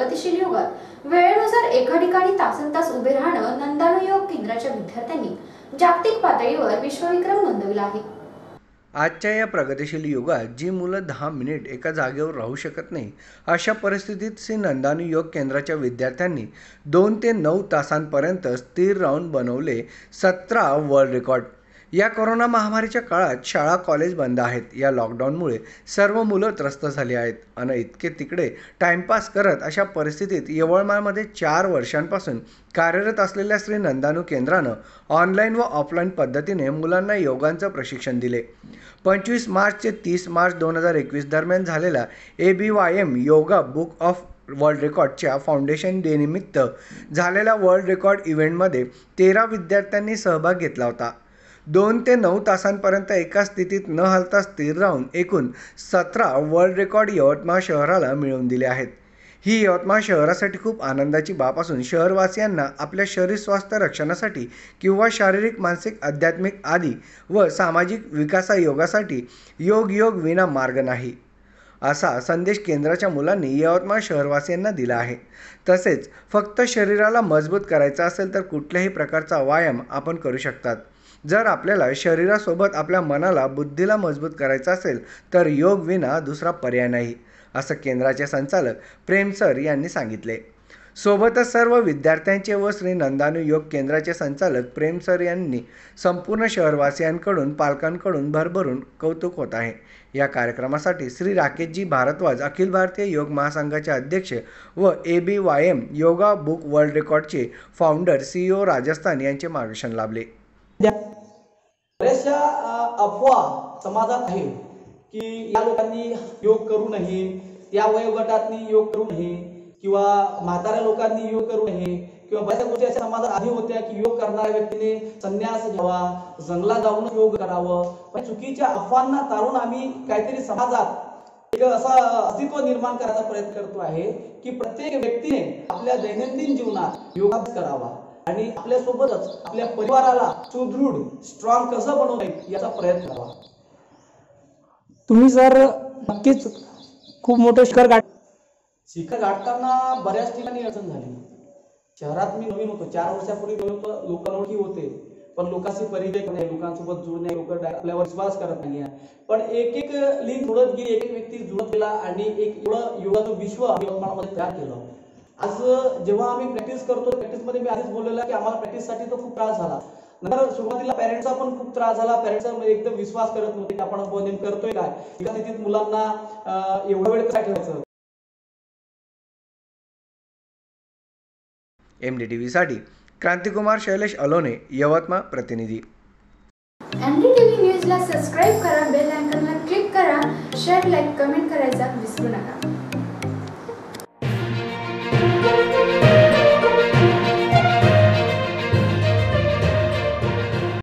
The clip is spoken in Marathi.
प्रगतिशील युगात. वेळेनुसार एका ठिकाणी तासन तास उभे राहणं नंदानुयोग केंद्राच्या विद्यार्थ्यांनी जागतिक पातळीवर विश्वविक्रम नोंदविला आहे. आजच्या या प्रगतिशील युगात जी मुलं दहा मिनिट एका जागेवर राहू शकत नाही अशा परिस्थितीत श्री नंदानु योग केंद्राच्या विद्यार्थ्यांनी दोन ते नऊ तासांपर्यंत स्थिर राहून बनवले सतरा वर्ल्ड रेकॉर्ड. या कोरोना महामारीच्या काळात शाळा कॉलेज बंद आहेत. या लॉकडाऊनमुळे सर्व मुलं त्रस्त झाली आहेत. आणि इतके तिकडे टाइमपास करत अशा परिस्थितीत यवळमाळमध्ये चार वर्षांपासून कार्यरत असलेल्या श्री नंदानू केंद्रानं ऑनलाईन व ऑफलाईन पद्धतीने मुलांना योगांचं प्रशिक्षण दिले. पंचवीस मार्च ते तीस मार्च दोन हजार एकवीस दरम्यान झालेला A B Y M yoga book of world रेकॉर्डच्या foundation डेनिमित्त झालेल्या वर्ल्ड रेकॉर्ड इव्हेंटमध्ये तेरा विद्यार्थ्यांनी सहभाग घेतला होता. दोन ते नऊ तासांपर्यंत एका स्थितीत न हलता स्थिर राहून एकूण सतरा वर्ल्ड रेकॉर्ड यवतमाळ शहराला मिळवून दिले आहेत. ही यवतमाळ शहरासाठी खूप आनंदाची बाब असून शहरवासियांना आपल्या शरीर स्वास्थ्य रक्षणासाठी किंवा शारीरिक मानसिक आध्यात्मिक आदी व सामाजिक विकासायोगासाठी योग योग विना मार्ग नाही. असा संदेश केंद्राच्या मुलांनी यवतमाळ शहरवासियांना दिला आहे. तसेच फक्त शरीराला मजबूत करायचा असेल तर कुठल्याही प्रकारचा व्यायाम आपण करू शकतात. जर आपल्याला शरीरासोबत आपल्या मनाला बुद्धीला मजबूत करायचं असेल तर योग विना दुसरा पर्याय नाही असं केंद्राचे संचालक प्रेम सर यांनी सांगितले. सोबतच सर्व विद्यार्थ्यांचे व श्री नंदानु योग केंद्राचे संचालक प्रेम सर यांनी संपूर्ण शहरवासियांकडून पालकांकडून भरभरून कौतुक होत आहे. या कार्यक्रमासाठी श्री राकेशजी भारद्वाज अखिल भारतीय योग महासंघाचे अध्यक्ष व A B Y M yoga book world रेकॉर्डचे founder C O Rajasthan यांचे मार्गदर्शन लाभले. बऱ्याचशा अफवा समाजात आहे की या लोकांनी योग करू नये या वयोगटातनी योग करू नये. किंवा म्हाताऱ्या लोकांनी योग करू नये किंवा बऱ्याच गोष्टी अशा समाजात आधी होत्या की योग करणाऱ्या व्यक्तीने संन्यास घ्यावा जंगलात जाऊन योग करावं. पण चुकीच्या अफवांना तारून आम्ही काहीतरी समाजात एक असा अस्तित्व निर्माण करायचा प्रयत्न करतो आहे की प्रत्येक व्यक्तीने आपल्या दैनंदिन जीवनात योगाभ्यास करावा. आणि आपल्यासोबतच आपल्या परिवाराला सुदृढ स्ट्रॉंग कसं बनवता येईल याचा प्रयत्न करावा. तुम्ही सर नक्कीच खूप मोठं शिखर गाठ शिखर गाठताना बऱ्याच ठिकाणी अडचण झाली. शहरात मी नवीन होतो. चार वर्षापूर्वी लोक लोकांना होते. पण लोकांशी परिचय नाही लोकांसोबत जुळणे लोक आपल्यावर विश्वास करत नाही पण एक एक लिंक जुळत गेली एक एक व्यक्ती जुळत गेला आणि एक एवढं योगाचं विश्व यवतमाळमध्ये तयार केलं. आज जेव्हा आम्ही प्रॅक्टिस करतो प्रॅक्टिसमध्ये मी आधीच बोललेला की आम्हाला प्रॅक्टिससाठी तो खूप त्रास झाला. नंतर सुरुवातीला पॅरेंट्सचा पण खूप त्रास झाला. पॅरेंट्सचा एकदम विश्वास करत नव्हते की आपण नेम करतोय काय? एका स्थितीत मुलांना एवढा वेळ काय ठेवायचं? एम डी टी व्हीसाठी क्रांतिकुमार शैलेश अलोने यवतमाळ प्रतिनिधी. एम डी टी व्ही न्यूजला सबस्क्राईब करा बेल आयकॉनला क्लिक करा शेअर लाईक कमेंट